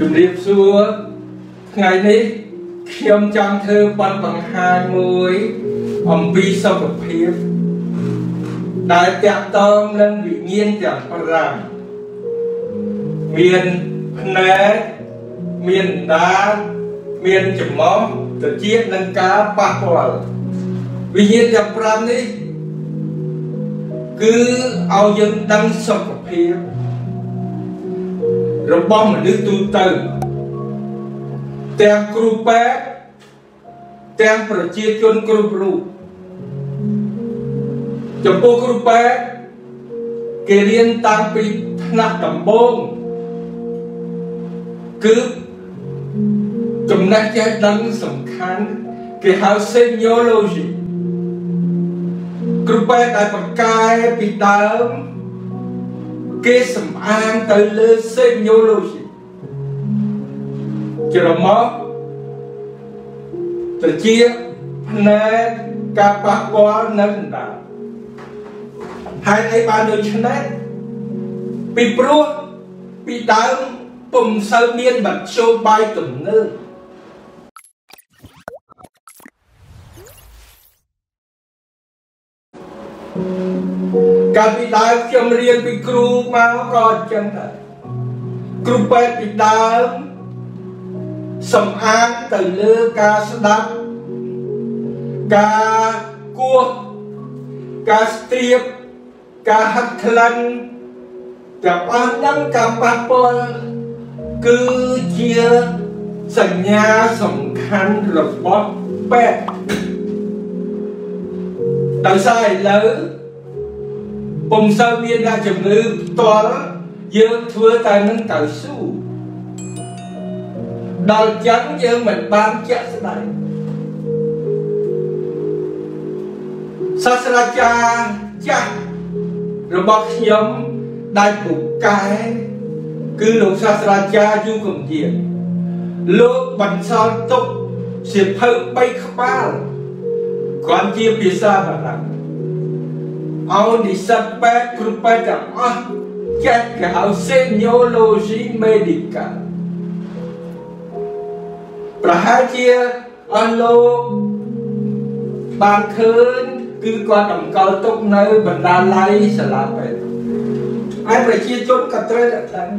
ជំរាបសួរថ្ងៃនេះខ្ញុំចង់ធ្វើបទបង្ហាញមួយ អំពីសុខភាព ដែលតាក់ទងនឹងវិញ្ញាណទាំង5មានភ្នែកមានដានមានច្រមុះត្រចៀកនិងការប៉ះពាល់វិញ្ញាណទាំង5នេះ គឺឲ្យយើងដឹងសុខភាព របស់មនុស្សទូទៅទាំងគ្រូពេទ្យទាំងប្រជាជនគ្រប់រូបចំពោះគ្រូពេទ្យគេរៀនតាំងពីថ្នាក់ដំបូងគឺចំណេះចេះដឹងសំខាន់គេហៅ seniology គ្រូពេទ្យដែលបកកាយពីដើម គេសំអាងទៅលើ seniology ច្រមុះត្រចៀកភ្នែកការប៉ះពាល់នៅដណ្ដើមហើយអីបានដូច្នេះពីព្រោះពីដើមពុំសូវមានមធ្យោបាយទំនើប កាលពីដើមខ្ញុំរៀនពីគ្រូមកក៏អញ្ចឹងដែរគ្រូពេទ្យពីដើមសំអាងទៅលើការស្ដាប់ការគោះការស្ទាបការហិតក្លិនទាំងអស់នឹងការប៉ះពាល់គឺជាសញ្ញាសំខាន់របស់ពេទ្យដោយសារឥឡូវ ពុំសូវមានអ្នកជំងឺផ្ទាល់យើងធ្វើតែនឹងទៅស៊ូដល់ចឹងយើងមិនបានជាក់ស្ដែងសាស្ត្រាចារ្យចាស់របស់ខ្ញុំដែលពូកែគឺលោកសាស្ត្រាចារ្យយូកំជាលោកបន្សល់ទុកសៀវភៅ3ក្បាលគាត់ជាភាសាបារាំង អោនិស្សិតពេទ្យគ្រូពេទ្យទាំងអស់ចេះគេហៅ seniology medical ប្រហែលជាអស់លោកបានឃើញគឺគាត់តម្កល់ទុកនៅបណ្ដាល័យសាលាពេទ្យហើយប្រជាជនក៏ត្រូវតែដឹង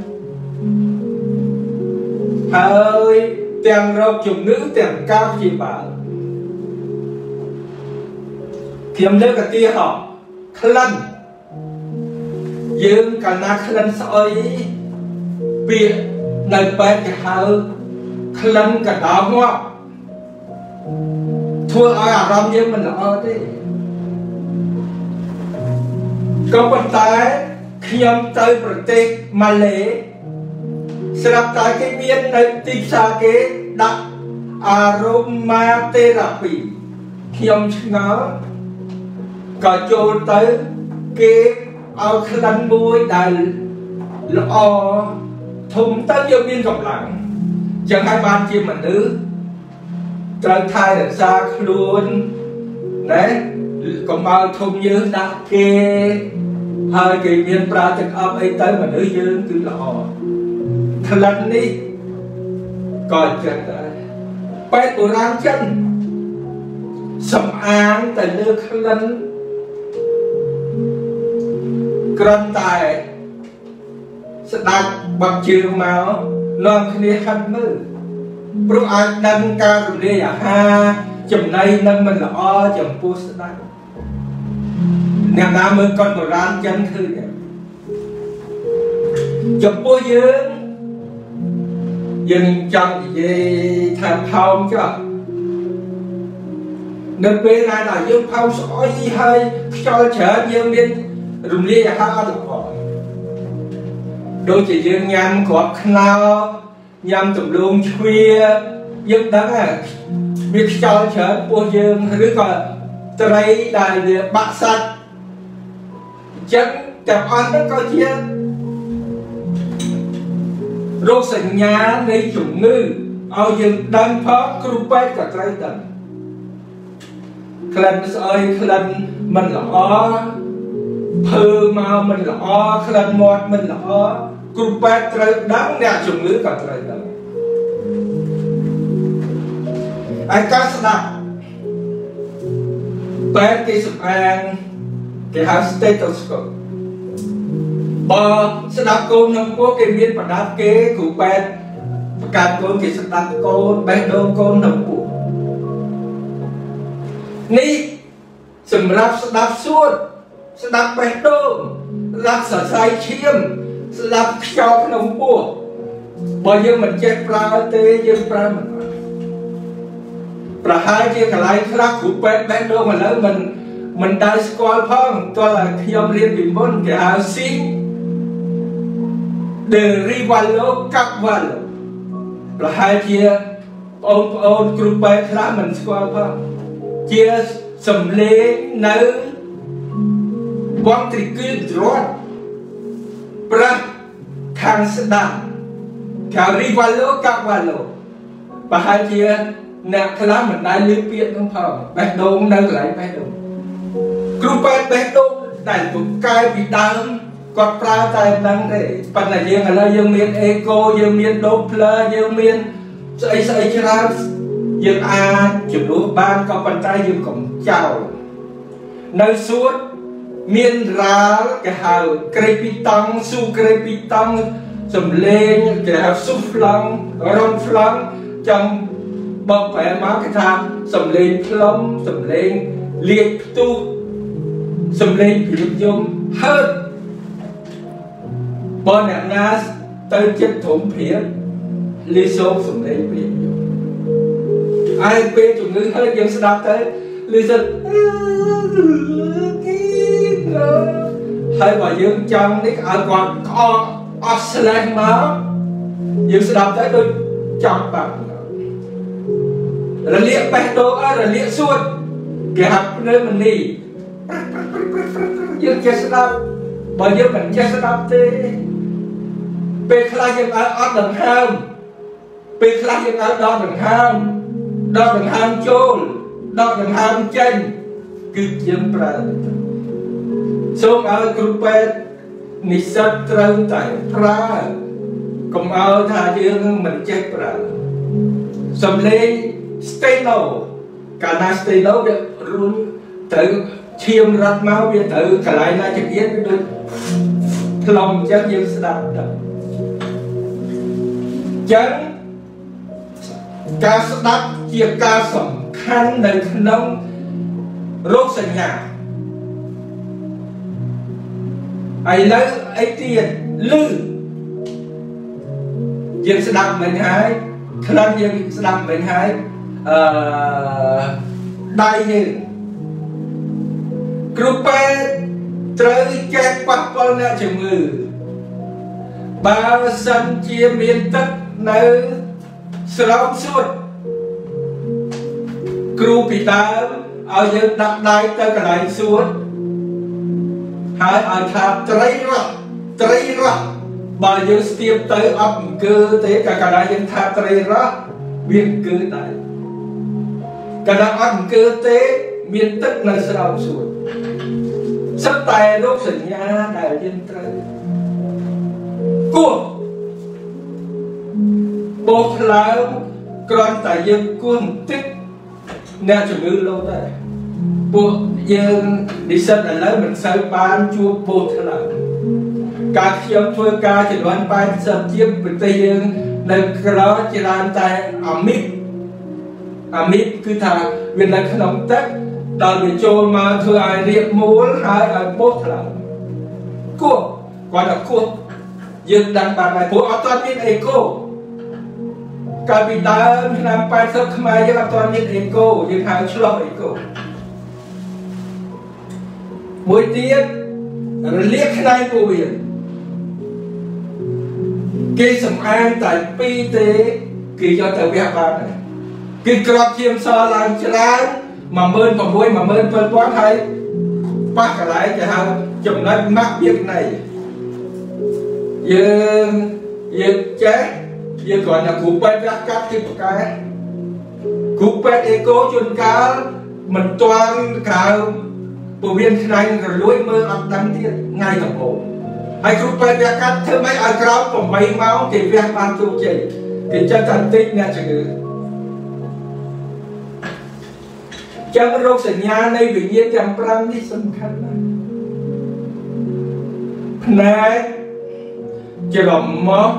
ហើយទាំងរោគជំងឺទាំងការព្យាបាលខ្ញុំលើកឧទាហរណ៍ ក្លិនយើងកាលណាក្លិនស្អុយពាក្យនៅពេទ្យគេហៅក្លិនកដោងាប់ធ្វើឲ្យអារម្មណ៍យើងមិនល្អទេក៏ប៉ុន្តែខ្ញុំទៅប្រទេសម៉ាឡេស្រាប់តែគេមាននៅទីផ្សារគេដាក់អារ៉ូម៉ាទេរ៉ាពីខ្ញុំឆ្ងល់ ក៏ចូលទៅគេឲ្យក្លិនមួយដែលល្អធំទៅយើងមានកម្លាំងចឹងហើយបានជាមនុស្សត្រូវថែរក្សាខ្លួនណាកុំឲ្យធំយើងដាក់គេហើយគេមានប្រើទឹកអប់អីទៅមនុស្សយើងគឺល្អក្លិននេះក៏ចិត្តដែរបែបបុរាណចិនសំអាងទៅលើក្លិន ក្រំតែស្ដាច់បាក់ជើងមកនាំគ្នាហិតមើលព្រោះអាចដឹងការរំលាយអាហារចំណីនឹងមិនល្អចំពោះស្ដាច់អ្នកណាមើលកុនបុរាណចឹងឃើញចំពោះយើងយើងចង់និយាយថាផោមចុះនៅពេលណាដែលយើងផោមស្អុយហើយខ្យល់ច្រើនយើងមាន រំលាយអាហារអត់ល្អដូចជាយើងញ៉ាំគ្រាប់ខ្នោញ៉ាំទំលងជ្វាយើងដឹងហើយវាខ្យល់ច្រើនពោះយើងឬក៏ត្រីដែលវាបាក់សាច់ចិត្តទាំងអស់នោះក៏ជារោគសញ្ញានៃជំងឺឲ្យយើងដឹងផងគ្រូពេទ្យក៏ត្រូវដឹងក្លិនស្អុយក្លិនមិនល្អ ភើមកមិនល្អក្លិនមាត់មិនល្អគ្រូពេទ្យត្រូវដឹងអ្នកជំងឺក៏ត្រូវដឹងហើយការស្ដាប់ពេទ្យគេសម្អាងគេហៅ stethoscope បើស្ដាប់កូនក្នុងពោះគេមានប្រដាប់គេគ្រូពេទ្យបង្កើតកូនគេស្ដាប់កូនបេះដូងកូនក្នុងពោះនេះសម្រាប់ស្ដាប់សួត ស្ដាប់បេះដូងស្ដាប់សរសៃឈាមស្ដាប់ខ្យល់ក្នុងពោះបើយើងមិនចេះប្រើទេយើងប្រើមិនបានប្រហែលជាកន្លែងខ្លះគ្រូពេទ្យបេះដូងឥឡូវមិនមិនដែលស្គាល់ផងទាល់តែខ្ញុំរៀនពីមុនគេហៅស៊ី de rivalo capvalo ប្រហែលជាបងប្អូនគ្រូពេទ្យខ្លះមិនស្គាល់ផងជាសំឡេងនៅ វងត្រីគីដ្រត់ប្រាស់ខាងស្ដាំខាង rivalo capvalo ប្រហែលជាអ្នកខ្លះមិនដែលឮពាក្យនោះផងបេះដូងនៅកន្លែងបេះដូងគ្រូពេទ្យបេះដូងដែលពូកែពីដើមគាត់ប្រើតែហ្នឹងទេប៉ុន្តែយើងឥឡូវយើងមានអេកូយើងមានដូផ្លើយើងមានស្អីស្អីច្រើនយើងអាចជំនួសបានក៏ប៉ុន្តែយើងកុំចោលនៅសួត មានរាលគេហៅក្រេពីតង់ស៊ូក្រេពីតង់សំលេងគេហៅស៊ូហ្វ្លង់រំហ្វ្លង់ចាំបកប្រែមកគេថាសំលេងផ្លុំសំលេងលាកផ្ទុះសំលេងព្រៀបយំហឺតបើអ្នកណាទៅចិត្តធំព្រៀបលីសូមសំលេងព្រៀបយំហើយពេលជំងឺហើយយើងស្ដាប់ទៅលីសិ តហើយបើយើងចង់នេះឲ្យគាត់ក្អកអស់ស្លេះមកយើងស្ដាប់ទៅដូចចង់បាក់រលាកបេះដូងឲ្យរលាកសួតគេហៅភ្នើមនីយើងចេះស្ដាប់បើយើងមិនចេះស្ដាប់ទេពេលខ្លះយើងឲ្យអត់ដង្ហើមពេលខ្លះយើងឲ្យដកដង្ហើមដកដង្ហើមចូលដកដង្ហើមចេញគឺយើងប្រើ សូមឲ្យគ្រូពេទ្យនិស្សិតត្រូវតែប្រើកុំឲ្យថាយើងមិនចេះប្រើសំឡេង steno កាលណា steno វារួញទៅឈាមរត់មកវាទៅកន្លែងណាចង្អៀតវាដូចផ្លុំអញ្ចឹងយើងស្ដាប់ទៅអញ្ចឹងការស្ដាប់ជាការសំខាន់នៅក្នុងរោគសញ្ញា ឥឡូវអីទៀតលឺយើងស្ដាប់មិញហើយក្លិនយើងស្ដាប់មិញហើយអឺដៃយើងគ្រូពេទ្យត្រូវចេះប៉ះពាល់អ្នកជំងឺបើសិនជាមានទឹកនៅស្រោមសួតគ្រូពីដើមឲ្យយើងដាក់ដៃទៅកន្លែងសួត ហើយឲ្យថាត្រីរស់ត្រីរស់បើយើងស្ទាបទៅអត់អង្គើទេកាលកណ្ដាលយើងថាត្រីរស់វាអង្គើដែរកណ្ដាលអត់អង្គើទេមានទឹកនៅស្រោមសួតសិតតែរោគសញ្ញាដែលយើងត្រូវគោះបោះផ្លើមគ្រាន់តែយើងគោះបន្តិចអ្នកជំងឺលោដែរ ពួកយើងនិស្សិតឥឡូវមិនសូវបានជួបបោះផ្លើមការខ្ញុំធ្វើការចំនួន80ជាងប្រទេសយើងនៅក្រៅច្រើនតែអាមីបអាមីបគឺថាវានៅក្នុងទឹកដល់វាចូលមកធ្វើឲ្យរៀបមូលហើយឲ្យពុះថ្លើមគោះគាត់ថាគោះយើងដឹងបានហើយព្រោះអត់ទាន់មានអេកូកាលពីដើមឆ្នាំ80ខ្មែរយើងអត់ទាន់មានអេកូយើងហៅឆ្លោះអេកូ មួយទៀតរលាកខ្នែងពោះវៀនគេសំអាងតែពីរទេគេយកទៅវះបានហើយគឺក្របឈាមសឡើងច្រើន16000 17000ហើយប៉ះកន្លែងគេហៅចំណុចម៉ាក់វាក្នៃយើងយើងចេះយើងគ្រាន់តែគ្រូពេទ្យវះកាត់គឺប្រកែគ្រូពេទ្យអេកូជួនកាលមិនទាន់ក្រៅ ពវៀនខ្នែងរលួយមើលអត់ដឹងទៀតថ្ងៃដំបូងហើយគ្រូពេទ្យវះកាត់ធ្វើម៉េចឲ្យក្រោយ8ម៉ោងគេវះបានជោគជ័យគេចិត្តតែតិចអ្នកជំងឺចឹងរោគសញ្ញានៃវិញ្ញាណទាំង5នេះសំខាន់ណាស់ផ្នែកច្រមុះ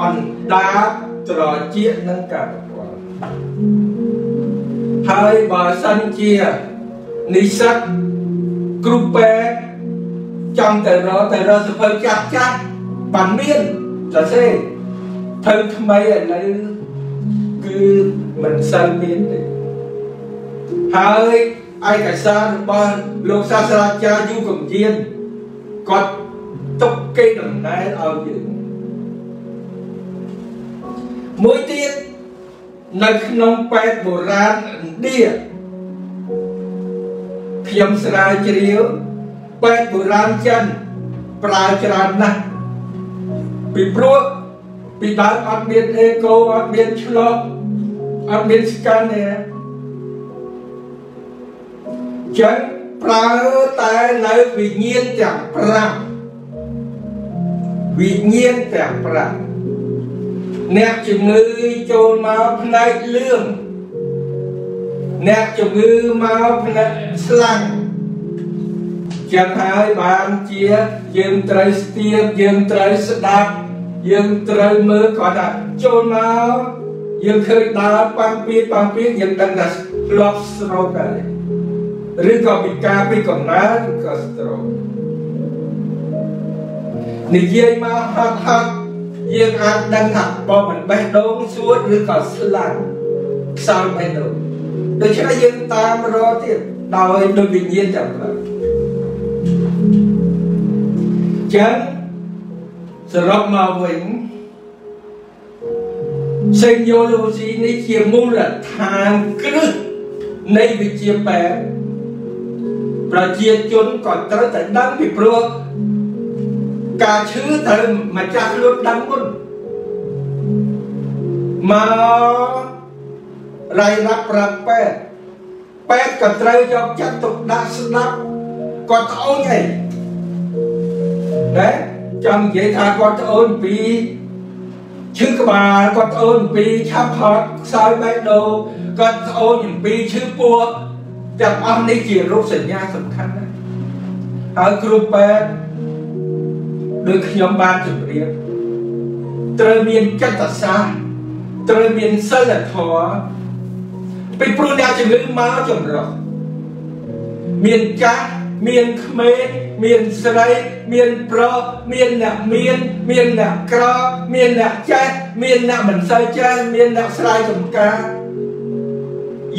អណ្ដាតត្រចៀកនិងកាត់វល់ហើយបើសិនជានិស្សិត គ្រូពេទ្យចង់ទៅរកទៅរកសភៅចាស់ចាស់បានមានសរសេរធ្វើថ្មីឥឡូវគឺមិនសូវមានទេហើយឯកសាររបស់លោកសាស្ត្រាចារ្យយូកំជានគាត់ទុកគេដំណើរឲ្យយើងមួយទៀតនៅក្នុងពេទ្យបុរាណឥណ្ឌា ខ្ញុំស្រាវជ្រាវពេទ្យបុរាណចិនប្រើច្រើនណាស់ពីព្រោះពីដើមអត់មានអេកូអត់មានឆ្លុះអត់មានស្កានទេចឹងប្រើតែនៅវិញ្ញាណទាំង5វិញ្ញាណទាំង5អ្នកជំងឺចូលមកផ្នែកលឿង អ្នកជំងឺមកផ្នែកស្លាំងចឹងហើយបានជាយើងត្រូវស្ទាបយើងត្រូវស្ដាប់យើងត្រូវមើលគាត់ថាចូលមកយើងឃើញដើរប៉ាំងពីប៉ាំងពីយើងដឹងថាធ្លាប់ស្រោបដែរឬក៏ពិការពីកំណើតក៏ស្រោបនិយាយមកហត់ហត់យើងអាចដឹងថាបើមិនបេះដូងសួតឬក៏ស្លាំងខ្សោយបេះដូង ដូច្នេះយើងតាមរកទៀតដោយដូចវិញ្ញាណចាំបានចឹងសរុបមកវិញសេញយូឡូស៊ីនេះជាមូលដ្ឋានគ្រឹះនៃវិជ្ជាបែបប្រជាជនក៏ត្រូវតែដឹងពីព្រោះការឈឺត្រូវម្ចាស់ខ្លួនដឹងមុនមក រៃរាប់ប្រាប់ពេទ្យពេទ្យក៏ត្រូវយកចិត្តទុកដាក់ស្ដាប់គាត់ត្អូញអីណាចង់និយាយថាគាត់ត្អូញពីឈឺក្បាលគាត់ត្អូញអំពីឆាប់ហត់ខ្សោយបេះដូងគាត់ត្អូញអំពីឈឺពោះទាំងអស់នេះជារូបសញ្ញាសំខាន់ណាស់ហើយគ្រូពេទ្យដូចខ្ញុំបានជម្រាបត្រូវមានចិត្តសាស្ត្រត្រូវមានសិលធម៌ ពីព្រោះអ្នកជំងឺមកចម្រុះមានចាស់មានក្មេងមានស្រីមានប្រុសមានអ្នកមានមានអ្នកក្រមានអ្នកចេះមានអ្នកមិនសូវចេះមានអ្នកស្រ័យចំការ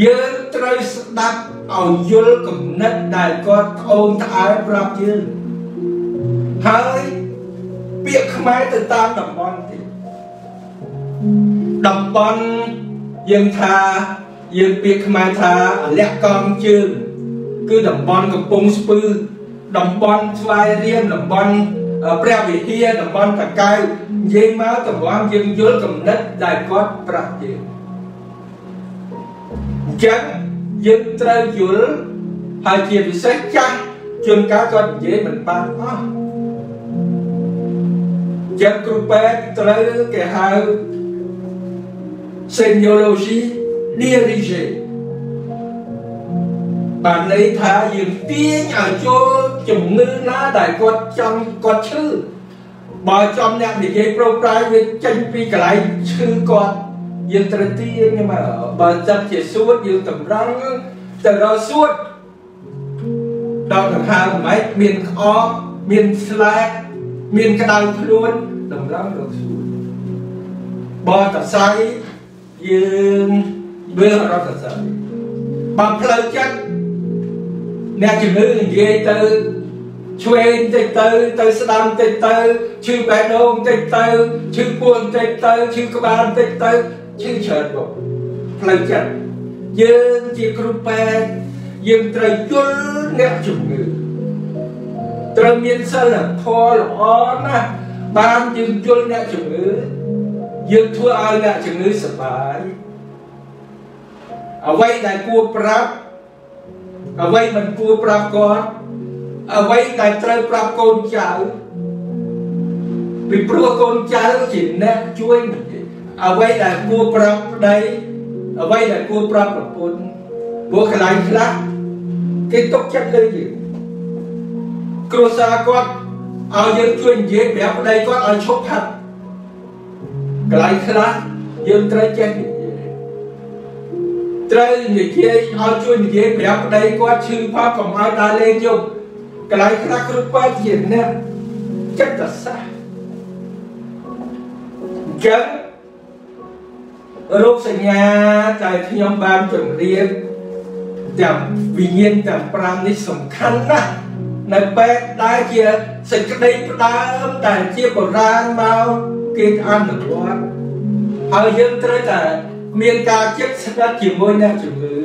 យើងត្រូវស្ដាប់ឲ្យយល់គំនិតដែលគាត់ត្អូញត្អែប្រាប់យើងហើយពាក្យខ្មែរទៅតាមតំបន់ទៀតតំបន់យើងថា យើងពាក្យខ្មែរថាលក្ខកងជើងគឺតំបន់កំពង់ស្ពឺតំបន់ស្វាយរៀងតំបន់ព្រះវិហារតំបន់តកៅនិយាយមកតំបន់យើងយល់កំណត់ដែលគាត់ប្រាប់យើងអញ្ចឹងយើងត្រូវយល់ហើយជាពិសេសចាស់ជួនកាលគាត់និយាយមិនបានអស់ចឹងគ្រូពេទ្យត្រូវគេហៅ seniorologie dirigée បានន័យថាយើងទាញឲ្យចូលជំងឺណាដែលគាត់ចង់គាត់ឈឺបើចំអ្នកនិយាយប្រូប្រែវាចេញពីកន្លែងឈឺគាត់យើងត្រូវទាញមកបើចិត្តជាសួតយើងតម្រង់ទៅរកសួតដល់ដង្ហើមម៉េចមានក្អកមានស្លែកមានក្តៅខ្លួនតម្រង់រកសួតបើតសៃយើង វារត់តសៃបើផ្លូវចិត្តអ្នកជំងឺនិយាយទៅឆ្វេងតិចទៅទៅស្ដាំតិចទៅឈឺបេះដូងតិចទៅឈឺពោះតិចទៅឈឺក្បាលតិចទៅឈឺច្រើនបងផ្លូវចិត្តយើងជាគ្រូពេទ្យយើងត្រូវយល់អ្នកជំងឺត្រូវមានសិលធម៌ល្អណាស់បានយើងយល់អ្នកជំងឺយើងធ្វើឲ្យអ្នកជំងឺសប្បាយ អ្វីដែលគួរប្រាប់អ្វីមិនគួរប្រាប់គាត់អ្វីដែលត្រូវប្រាប់កូនចៅពីព្រោះកូនចៅជាអ្នកជួយអ្វីដែលគួរប្រាប់ប្តីអ្វីដែលគួរប្រាប់ប្រពន្ធព្រោះកន្លែងខ្លះគេຕົកចិត្តលើយើងគ្រួសារគាត់ឲ្យយើងជួយនិយាយប្រាប់ប្តីគាត់ឲ្យឈប់ផាត់កន្លែងខ្លះយើងត្រូវចេះនិយាយ ត្រូវនិយាយឲ្យជួយនិយាយប្រាប់ប្តីគាត់ឈឺផាត់កុំឲ្យដើរលេងយប់កន្លែងខ្លះគ្រូពេទ្យជាអ្នកចិត្តសាស្ត្រចឹងរោគសញ្ញាដែលខ្ញុំបានជម្រាបទាំងវិញ្ញាណទាំង5នេះសំខាន់ណាស់នៅពេលដែលជាសេចក្តីផ្ដើមដែលជាបុរាណមកគេអនុវត្តហើយយើងត្រូវតែ មានការចិត្តស្និទ្ធជាមួយអ្នកជំងឺ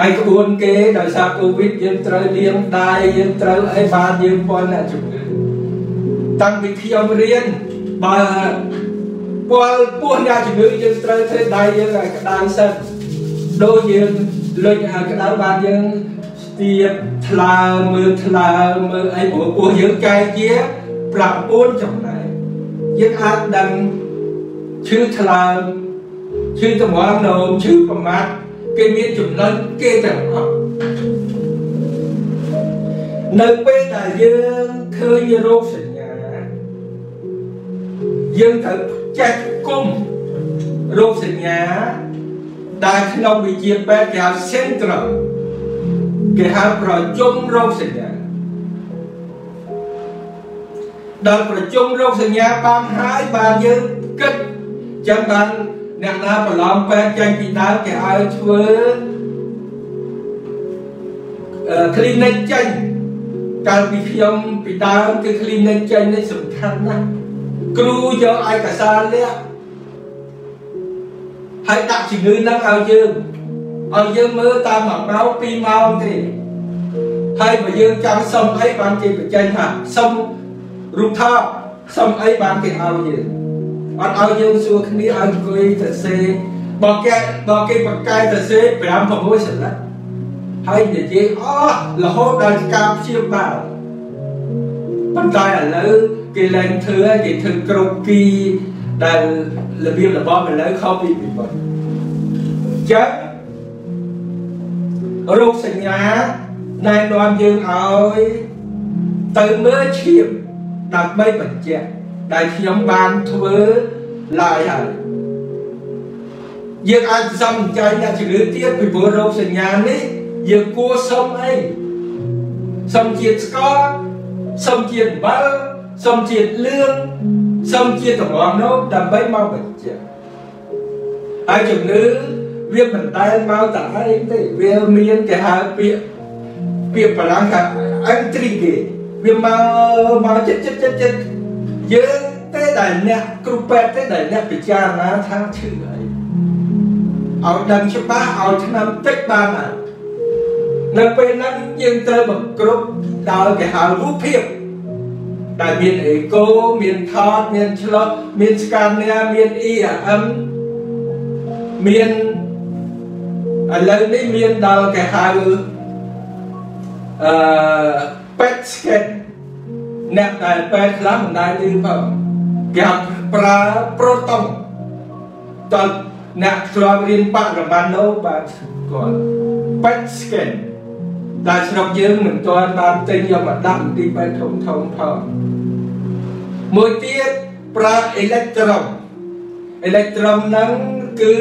ហើយក្បួនគេដោយសារកូវីដយើងត្រូវលាងដៃយើងត្រូវអីបានយើងពន់អ្នកជំងឺតាំងពីខ្ញុំរៀនបើពលពោះអ្នកជំងឺយើងត្រូវធ្វើដៃយើងឲ្យក្តៅសិនដូចយើងលុញឲ្យក្តៅបានយើងស្ទាបថ្លើមមើលថ្លើមមើលអីព្រោះពោះយើងកែជា9ចំណែកយើងអាចដឹង ឈឺថ្លើមឈឺតម្រងនោមឈឺប្រមាថគេមានចំណុចគេទាំងអស់នៅពេលដែលយើងឃើញរោគសញ្ញាយើងត្រូវចេះគុំរោគសញ្ញាដែលក្នុងវិជាពេទ្យគេហៅ syndrome គេហៅប្រជុំរោគសញ្ញាដល់ប្រជុំរោគសញ្ញាបានហើយបានយើងគិត ចឹងបានអ្នកណាប្រឡំពេទ្យចេញពីដើមគេឲ្យធ្វើ clinic ចេញកាលពីខ្ញុំពីដើមគឺ clinic ចេញនេះសំខាន់ណាស់គ្រូយកឯកសារលាក់ហើយដាក់ជំងឺនឹងឲ្យយើងឲ្យយើងមើលតាម1ម៉ោង2ម៉ោងទេហើយបើយើងចង់សុំអីបានគេបញ្ចេញថាសុំរូបថតសុំអីបានគេឲ្យយើង អត់ឲ្យយើងសួរគ្នាឲ្យអង្គុយទៅសេបើគេបើគេបកកែទៅសេ5 6សន្លឹកហើយនិយាយអស់រហូតដល់ការព្យាបាលប៉ុន្តែឥឡូវគេលែងធ្វើគេធ្វើគ្រប់ពីដែលរបៀបរបបឥឡូវខុសពីពីមុនចឹងរោគសញ្ញាណែនាំយើងឲ្យទៅមើលឈាមដើម្បីបញ្ជាក់ ដែលខ្ញុំបានធ្វើឡើយហើយយើងអាចសំចៃអ្នកជំងឺទៀតពីព្រោះរោគសញ្ញានេះយើងគួរសុំអីសុំជាតិស្ករសុំជាតិអំបិលសុំជាតិលឿងសុំជាតិតម្រងនោះដើម្បីមកបញ្ជាក់ហើយជំងឺវាមិនដែលមកតែឯងទេវាមានគេហៅពាក្យពាក្យបារាំងថា intrigue វាមកមកចិត្តចិត្តចិត្តចិត្ត យើងទេដែលអ្នកគ្រូពេទ្យទេដែលអ្នកពិចារណាថាឈឺអីឲ្យដឹងច្បាស់ឲ្យឆ្នាំតិចបានហើយនៅពេលហ្នឹងយើងត្រូវបង្គ្រប់ដោយគេហៅរូបភាពដែលមានអេកូមានថតមានឆ្លុះមានស្កាននាមាន ERM មានឥឡូវនេះមានដល់គេហៅអឺ PET scan អ្នកដែលពេទ្យខ្លះមិនដែលជឿផងគេប្រើប្រូតុងតើអ្នកធ្លាប់រៀនបរិមាណនោះបាទគាត់ពេទ្យ scan តែស្រុកយើងមិនទាន់បានទិញយកមកដាក់ទីពេទ្យធំធំផងមួយទៀតប្រើអេឡិចត្រូនអេឡិចត្រូនហ្នឹងគឺ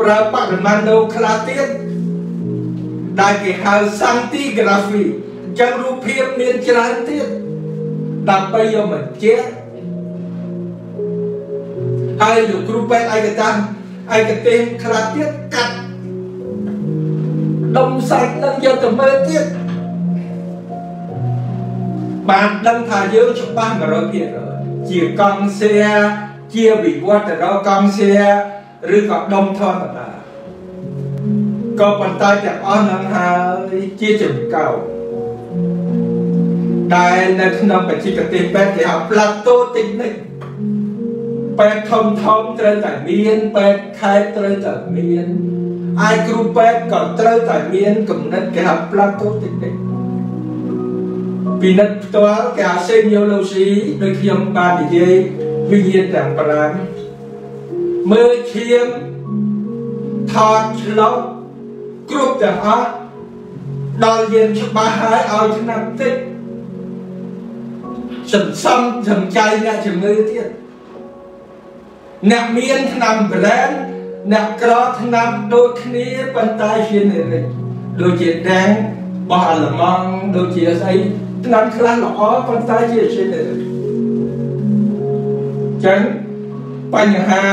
ប្រើបរិមាណដូខ្លះទៀតដែលគេហៅ scintigraphy អញ្ចឹងរូបភាពមានច្រើនទៀត ដើម្បីយកមកជាហើយលោកគ្រូពេទ្យឯកតាឯកទេសខ្លះទៀតកាត់ដុំសាច់នឹងយកទៅមើលទៀតបានដឹងថាយើងច្បាស់100%ជាកង់សៀជាវិវត្តរកង់សៀឬក៏ដុំធម្មតាក៏ប៉ុន្តែទាំងអស់នឹងហើយជាចំកោ ដែលនៅក្នុងបច្ចេកទេសពេទ្យគេហៅ plateau technique ពេទ្យធំធំត្រូវតែមានពេទ្យខេត្តត្រូវតែមានអាយគ្រូពេទ្យក៏ត្រូវតែមានគំនិតគេហៅ plateau technique ពិនិត្យផ្ទាល់គេអាសេញូឡូស៊ីដូចខ្ញុំបាននិយាយវិញ្ញាណទាំង5មើលឈាមថតឆ្លុះគ្រប់ទាំងអស់ដល់យើងច្បាស់ហើយឲ្យឆ្នាំតិច សន្សំសំចៃអ្នកជំងឺទៀតអ្នកមានឆ្នាំប្រែនអ្នកក្រឆ្នាំដូចគ្នាប៉ុន្តែជានិរិចដូចជាដាំងបោះអាល្លឺម៉ង់ដូចជាស្អីឆ្នាំខ្លះល្អប៉ុន្តែជាជានិរិចចឹងបញ្ហា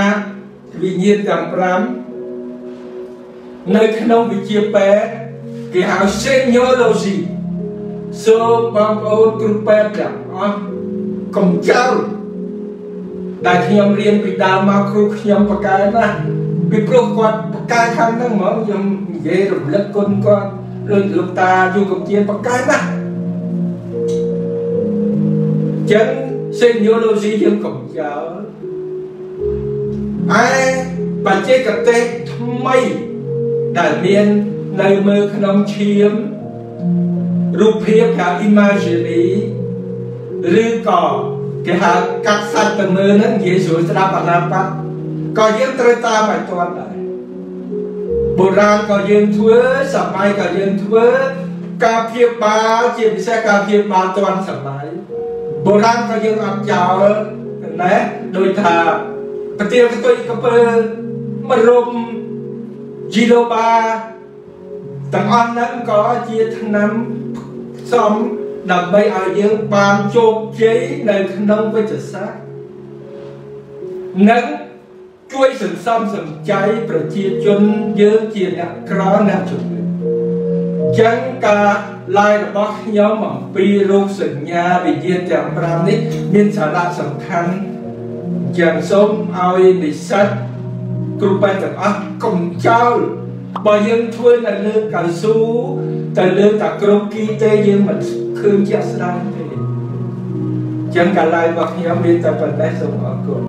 វិញ្ញាណទាំង5នៅក្នុងវិជាពេទ្យគេហៅ seniorology សូមបងប្អូនគ្រូពេទ្យទាំងអស់ កុំចោលដែលខ្ញុំរៀនពីដើមមកគ្រូខ្ញុំបកកែណាស់ពីព្រោះគាត់បកកែខាងហ្នឹងហ្មងខ្ញុំនិយាយរំលឹកគុណគាត់ដូចលោកតាយូកំជាបកកែណាស់ចឹង seniorology យើងកុំចោលឯបច្ចេកទេសថ្មីដែលមាននៅមើលក្នុងឈាមរូបភាពហៅ imagery ឬក៏គេហៅកាត់សាច់ទៅមើលហ្នឹងនិយាយស្រួលស្ដាប់អនាប័តក៏យើងត្រូវតាមឲ្យទាន់ដែរបុរាណក៏យើងធ្វើសម័យក៏យើងធ្វើការព្យាបាលជាពិសេសការព្យាបាលទាន់សម័យបុរាណក៏យើងអត់ចោលណែដោយថាប្រទាលកតុយកពើមរុំជីឡូបាទាំងអស់ហ្នឹងក៏ជាឆ្នាំផ្សំ ដើម្បីឲ្យយើងបានជោគជ័យនៅក្នុងវិទ្យាសាស្ត្រនិងជួយសន្សំសំចៃប្រជាជនយើងជាអ្នកក្រអ្នកជំនឿចឹងការឡាយរបស់ខ្ញុំអំពីរោគសញ្ញាវិញ្ញាណទាំង5នេះមានសារៈសំខាន់យ៉ាងសូមឲ្យនិស្សិតគ្រូពេទ្យទាំងអស់កុំចោលបើយើងធ្វើនៅលើកៅស៊ូ ទៅលើតាគ្រប់គីទេយើងមិនឃើញជាក់ស្ដែងទេចឹងកាលឡើងរបស់ខ្ញុំមានតែប៉ុណ្ណេះសូមអរគុណ